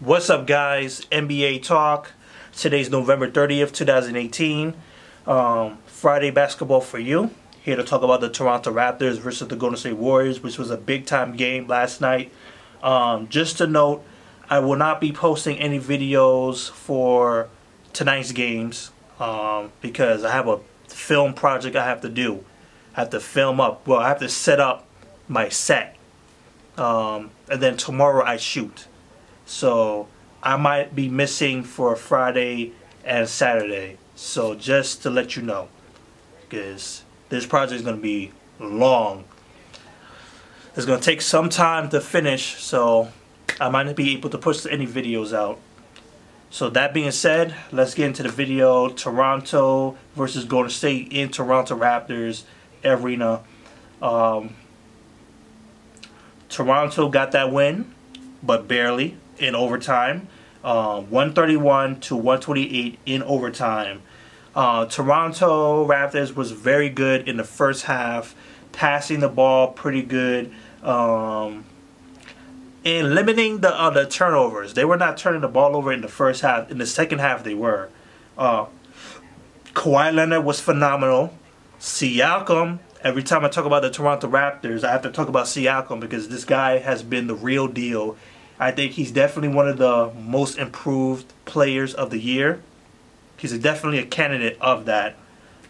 What's up, guys? NBA Talk. Today's November 30th, 2018. Um, Friday basketball for you. Here to talk about the Toronto Raptors versus the Golden State Warriors, which was a big time game last night. Um, just to note, I will not be posting any videos for tonight's games um, because I have a film project I have to do. I have to film up. Well, I have to set up my set. Um, and then tomorrow I shoot. So I might be missing for Friday and Saturday. So just to let you know, because this project is going to be long. It's going to take some time to finish, so I might not be able to push any videos out. So that being said, let's get into the video. Toronto versus Golden State in Toronto Raptors Arena. Um, Toronto got that win, but barely in overtime. Uh, 131 to 128 in overtime. Uh, Toronto Raptors was very good in the first half, passing the ball pretty good, um, and limiting the uh, the turnovers. They were not turning the ball over in the first half. In the second half, they were. Uh, Kawhi Leonard was phenomenal. Siakam. Every time I talk about the Toronto Raptors, I have to talk about Siakam because this guy has been the real deal I think he's definitely one of the most improved players of the year. He's definitely a candidate of that.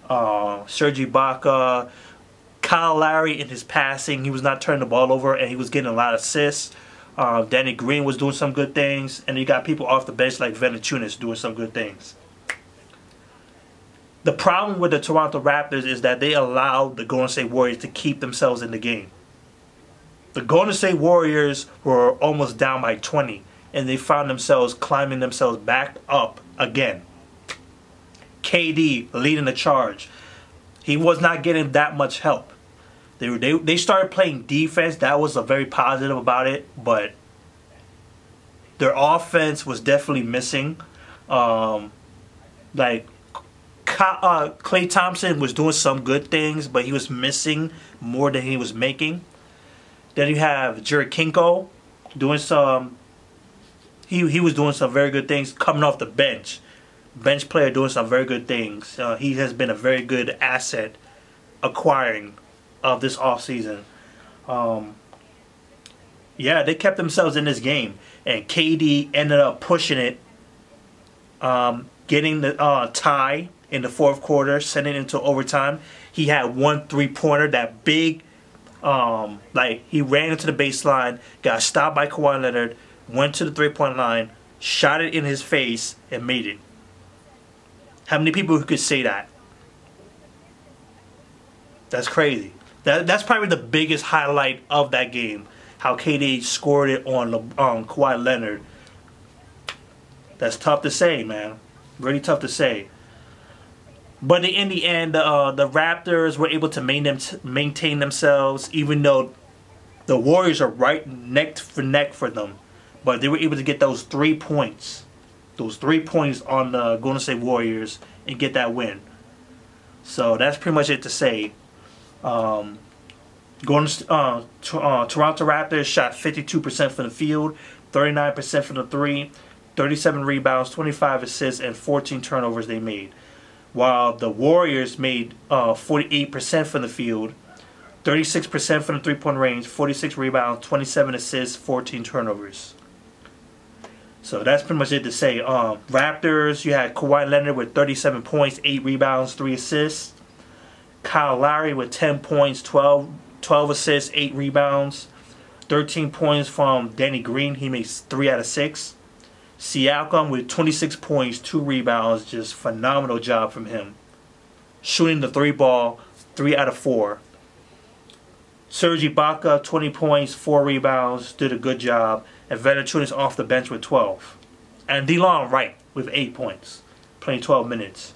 Uh, Serge Ibaka, Kyle Lowry in his passing, he was not turning the ball over and he was getting a lot of assists. Uh, Danny Green was doing some good things, and you got people off the bench like Valanciunas doing some good things. The problem with the Toronto Raptors is that they allowed the Golden State Warriors to keep themselves in the game. The Golden State Warriors were almost down by 20, and they found themselves climbing themselves back up again. KD leading the charge. He was not getting that much help. They, were, they, they started playing defense. That was a very positive about it, but their offense was definitely missing. Um, like uh, Klay Thompson was doing some good things, but he was missing more than he was making. Then you have Jerebko doing some. He he was doing some very good things coming off the bench. Bench player doing some very good things. Uh, he has been a very good asset acquiring of this offseason. Um, yeah, they kept themselves in this game, and KD ended up pushing it, um, getting the uh, tie in the fourth quarter, sending it into overtime. He had one three pointer, that big um, like he ran into the baseline, got stopped by Kawhi Leonard, went to the three point line, shot it in his face, and made it. How many people could say that? That's crazy. That that's probably the biggest highlight of that game. How KD scored it on um, Kawhi Leonard. That's tough to say, man. Really tough to say. But in the end, uh, the Raptors were able to maintain themselves, even though the Warriors are right neck for neck for them. But they were able to get those three points, those three points on the Golden State Warriors, and get that win. So that's pretty much it to say. Um, Golden, uh, uh, Toronto Raptors shot 52% from the field, 39% from the three, 37 rebounds, 25 assists, and 14 turnovers they made while the Warriors made uh, 48% from the field, 36% from the three point range, 46 rebounds, 27 assists, 14 turnovers. So that's pretty much it to say. Um, Raptors, you had Kawhi Leonard with 37 points, 8 rebounds, 3 assists. Kyle Lowry with 10 points, 12, 12 assists, 8 rebounds. 13 points from Danny Green. He makes 3 out of 6. Siakam with 26 points, 2 rebounds, just phenomenal job from him. Shooting the 3 ball, 3 out of 4. Serge Ibaka, 20 points, 4 rebounds, did a good job. And Valanciunas off the bench with 12. And DeLon Wright with 8 points, playing 12 minutes.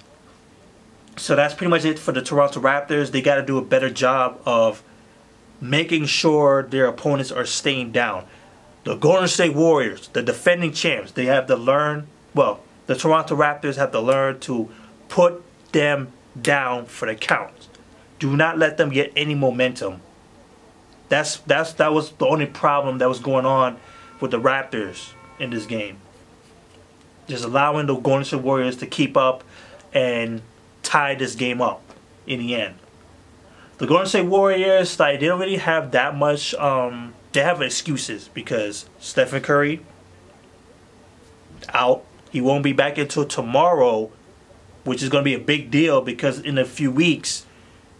So that's pretty much it for the Toronto Raptors. They got to do a better job of making sure their opponents are staying down. The Golden State Warriors, the defending champs, they have to learn, well, the Toronto Raptors have to learn to put them down for the count. Do not let them get any momentum. That's that's that was the only problem that was going on with the Raptors. in this game. Just allowing the Golden State Warriors to keep up and tie this game up in the end. The Golden State Warriors, like they don't really have that much. Um, they have excuses because Stephen Curry out. He won't be back until tomorrow, which is going to be a big deal because in a few weeks,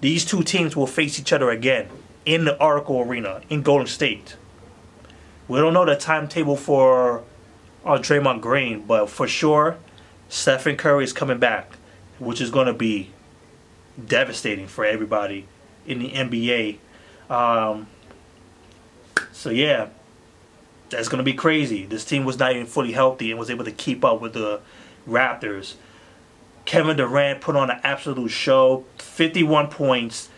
these two teams will face each other again in the Oracle Arena in Golden State. We don't know the timetable for uh, Draymond Green, but for sure, Stephen Curry is coming back, which is going to be devastating for everybody in the NBA. Um, so yeah, that's going to be crazy. This team was not even fully healthy and was able to keep up with the Raptors. Kevin Durant put on an absolute show. 51 points,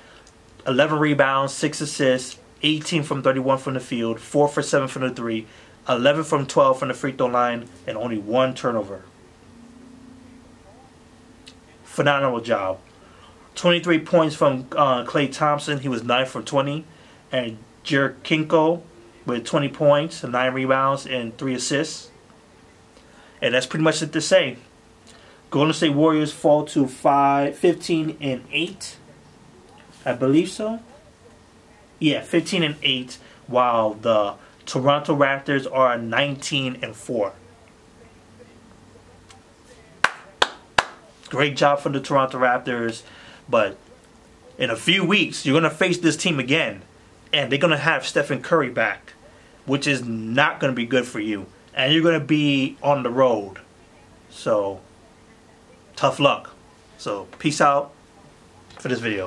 11 rebounds, 6 assists, 18 from 31 from the field, 4 for 7 from the 3, 11 from 12 from the free throw line, and only one turnover. Phenomenal job. 23 points from uh, Klay Thompson. He was 9 for 20. And Jerebko with 20 points, 9 rebounds, and 3 assists. And that's pretty much it to say. Golden State Warriors fall to five, 15 and 8. I believe so. Yeah, 15 and 8, while the Toronto Raptors are 19 and 4. Great job for the Toronto Raptors, but in a few weeks, you're going to face this team again, and they're going to have Stephen Curry back, which is not going to be good for you. And you're going to be on the road. So, tough luck. So, peace out for this video.